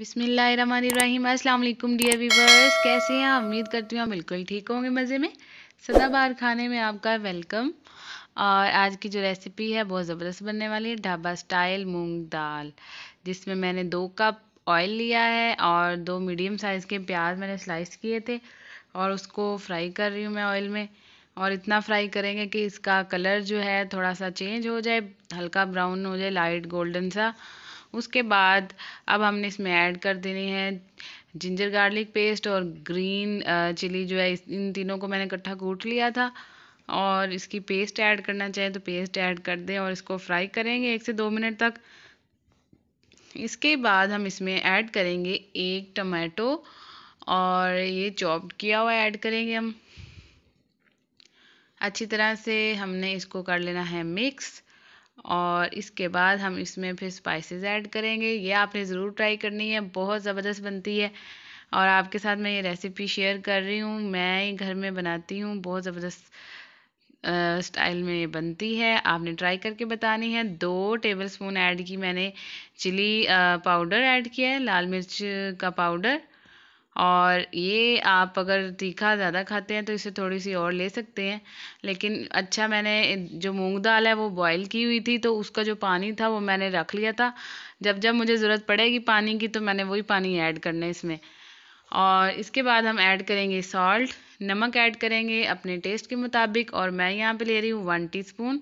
बिसमीम वालेकुम dear viewers. कैसे हैं आप? उम्मीद करती हूँ बिल्कुल ठीक होंगे मज़े में। सदाबहार खाने में आपका वेलकम। और आज की जो रेसिपी है, बहुत ज़बरदस्त बनने वाली है, ढाबा स्टाइल मूंग दाल, जिसमें मैंने दो कप ऑयल लिया है और दो मीडियम साइज़ के प्याज मैंने स्लाइस किए थे और उसको फ्राई कर रही हूँ मैं ऑयल में। और इतना फ्राई करेंगे कि इसका कलर जो है, थोड़ा सा चेंज हो जाए, हल्का ब्राउन हो जाए, लाइट गोल्डन सा। उसके बाद अब हमने इसमें ऐड कर देनी है जिंजर गार्लिक पेस्ट और ग्रीन चिली जो है इन तीनों को मैंने इकट्ठा कूट लिया था। और इसकी पेस्ट ऐड करना चाहे तो पेस्ट ऐड कर दें और इसको फ्राई करेंगे एक से दो मिनट तक। इसके बाद हम इसमें ऐड करेंगे एक टमाटो और ये चॉप्ड किया हुआ ऐड करेंगे हम। अच्छी तरह से हमने इसको कर लेना है मिक्स। और इसके बाद हम इसमें फिर स्पाइसेस ऐड करेंगे। ये आपने ज़रूर ट्राई करनी है, बहुत ज़बरदस्त बनती है। और आपके साथ मैं ये रेसिपी शेयर कर रही हूँ, मैं घर में बनाती हूँ, बहुत ज़बरदस्त स्टाइल में ये बनती है। आपने ट्राई करके बतानी है, दो टेबल स्पून ऐड की मैंने चिली पाउडर ऐड किया है, लाल मिर्च का पाउडर और ये आप अगर तीखा ज़्यादा खाते हैं तो इसे थोड़ी सी और ले सकते हैं। लेकिन अच्छा मैंने जो मूंग दाल है वो बॉईल की हुई थी तो उसका जो पानी था वो मैंने रख लिया था। जब जब मुझे ज़रूरत पड़ेगी पानी की तो मैंने वही पानी ऐड करना है इसमें। और इसके बाद हम ऐड करेंगे सॉल्ट नमक ऐड करेंगे अपने टेस्ट के मुताबिक और मैं यहाँ पे ले रही हूँ वन टीस्पून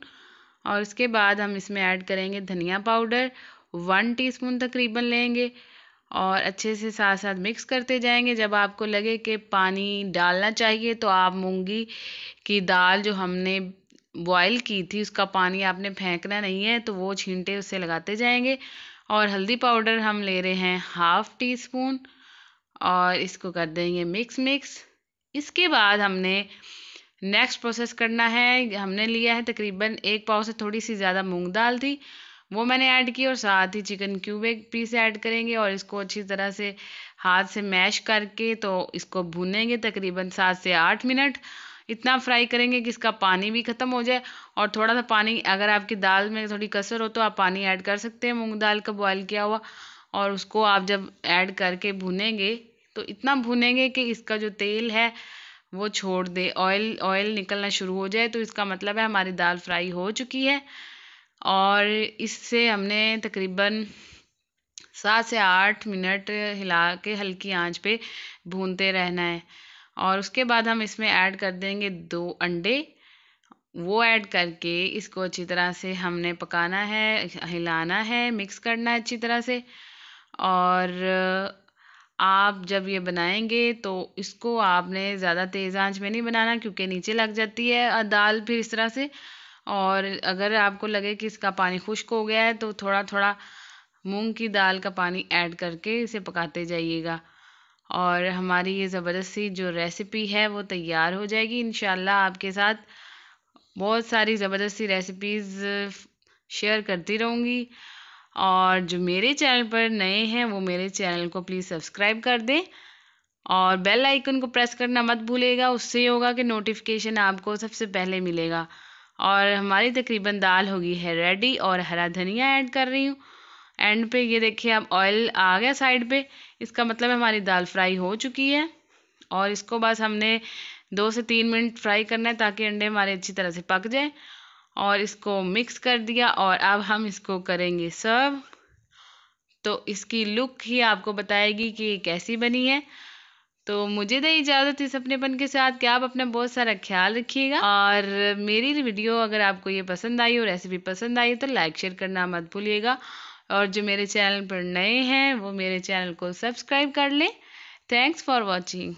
और इसके बाद हम इसमें ऐड करेंगे धनिया पाउडर वन टीस्पून तकरीबन लेंगे। और अच्छे से साथ साथ मिक्स करते जाएँगे। जब आपको लगे कि पानी डालना चाहिए तो आप मूँगी की दाल जो हमने बॉयल की थी, उसका पानी आपने फेंकना नहीं है तो वो छींटे उससे लगाते जाएँगे। और हल्दी पाउडर हम ले रहे हैं हाफ़ टी स्पून और इसको कर देंगे मिक्स मिक्स इसके बाद हमने नेक्स्ट प्रोसेस करना है। हमने लिया है तकरीबन एक पाव से थोड़ी सी ज़्यादा मूंग दाल थी। वो मैंने ऐड की और साथ ही चिकन क्यूब एक पीस ऐड करेंगे और इसको अच्छी तरह से हाथ से मैश करके तो इसको भूनेंगे तकरीबन सात से आठ मिनट। इतना फ्राई करेंगे कि इसका पानी भी ख़त्म हो जाए और थोड़ा सा पानी, अगर आपकी दाल में थोड़ी कसर हो तो आप पानी ऐड कर सकते हैं। मूंग दाल का बॉयल किया हुआ और उसको आप जब ऐड करके भुनेंगे तो इतना भुनेंगे कि इसका जो तेल है वो छोड़ दे। ऑयल ऑयल निकलना शुरू हो जाए तो इसका मतलब है हमारी दाल फ्राई हो चुकी है। और इससे हमने तकरीबन सात से आठ मिनट हिला के हल्की आँच पे भूनते रहना है। और उसके बाद हम इसमें ऐड कर देंगे दो अंडे। वो ऐड करके इसको अच्छी तरह से हमने पकाना है, हिलाना है, मिक्स करना है अच्छी तरह से। और आप जब ये बनाएँगे तो इसको आपने ज़्यादा तेज़ आँच में नहीं बनाना क्योंकि नीचे लग जाती है दाल फिर इस तरह से और अगर आपको लगे कि इसका पानी खुश्क हो गया है तो थोड़ा थोड़ा मूंग की दाल का पानी ऐड करके इसे पकाते जाइएगा। और हमारी ये ज़बरदस्ती जो रेसिपी है, वो तैयार हो जाएगी इन आपके साथ। बहुत सारी ज़बरदस्ती रेसिपीज़ शेयर करती रहूँगी। और जो मेरे चैनल पर नए हैं, वो मेरे चैनल को प्लीज़ सब्सक्राइब कर दें। और बेल आइकन को प्रेस करना मत भूलेगा उससे होगा कि नोटिफिकेशन आपको सबसे पहले मिलेगा। और हमारी तकरीबन दाल होगी है रेडी और हरा धनिया ऐड कर रही हूँ। एंड पे ये देखिए, अब ऑयल आ गया साइड पे। इसका मतलब हमारी दाल फ्राई हो चुकी है। और इसको बस हमने दो से तीन मिनट फ्राई करना है ताकि अंडे हमारे अच्छी तरह से पक जाए। और इसको मिक्स कर दिया और अब हम इसको करेंगे सर्व तो इसकी लुक ही आपको बताएगी कि कैसी बनी है। तो मुझे दे इजाज़त इस अपनेपन के साथ कि आप अपना बहुत सारा ख्याल रखिएगा। और मेरी वीडियो अगर आपको ये पसंद आई और रेसिपी पसंद आई तो लाइक, शेयर करना मत भूलिएगा। और जो मेरे चैनल पर नए हैं, वो मेरे चैनल को सब्सक्राइब कर लें। Thanks for watching.